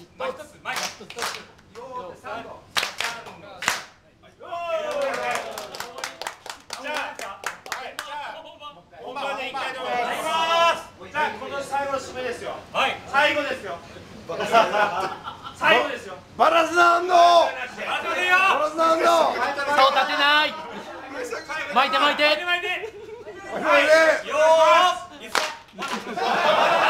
前一つ前一つよーサンドじゃあはいじゃあ本番でいきたいと思いますじゃあこの最後の締めですよはい最後ですよ最後ですよバランスラウンド待ってくれよバランスラウンド竿立てない巻いて。巻いて巻いて巻いてよー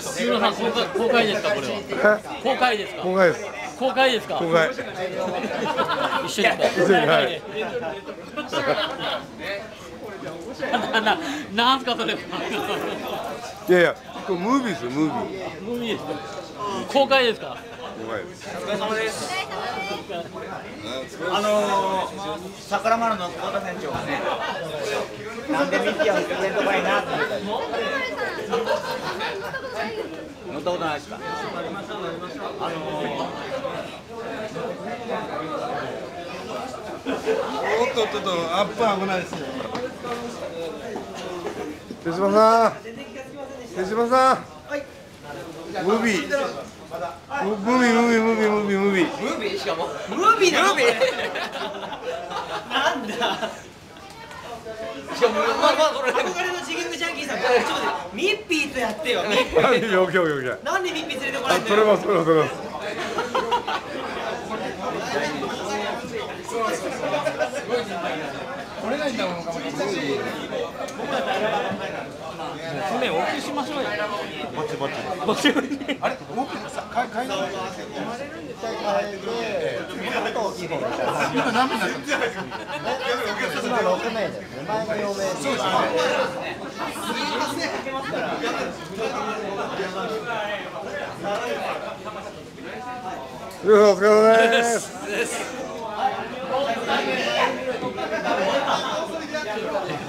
杉野さん公開公開ですかこれは？公開ですか？今回です。公開ですか？今回一緒ですか一緒にはい。なななんすかそれ。いやいやこれムービーですよムービー。ムービーですか？公開です。か今回ですお疲れ様です。あのー、桜丸の久保田船長がね、なんでミッキーはくれいいなって。言ったったことないですか。あのー、おっとっとっとアップ危ないですね。手島さん。手島さん。はい。ムービー。ムービームービームービームービームービー。ムービーしかも。ムービーな。ムービー。なんだ。しかもまあまあそれ憧れのジギングジャンキーさんちょっとミッピーとやってよ。ミッピー。なんでミッピー連れてこないんだよそれはそれはそれはすごい来れないんだもんかもしれないお送りしましょうよぼちぼちぼちぼちあれ僕さ買い買い生まれるんですか買もっと大きい方が今何名にったんですか今6名です前が4名そうですねすいませんお疲れ様です。